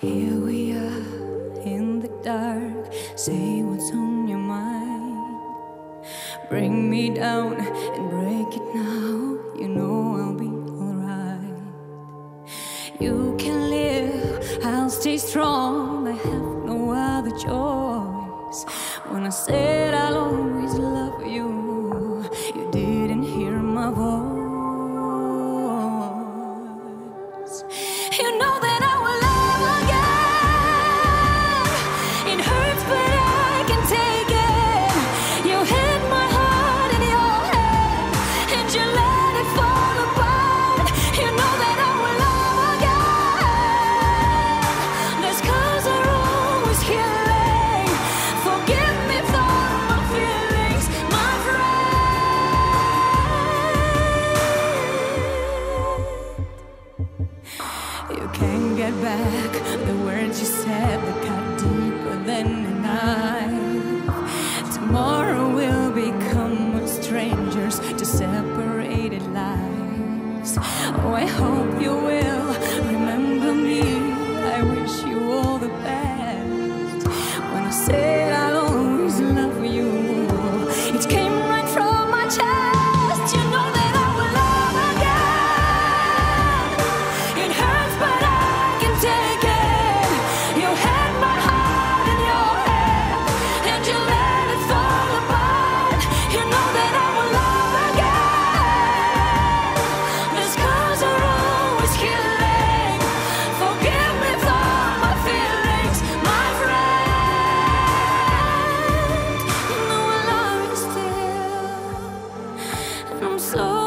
Here we are in the dark. Say what's on your mind. Bring me down and break it now. You know I'll be alright. You can live, I'll stay strong. I have no other choice. When I said I'll always love you, you didn't hear my voice. You know back. The words slow.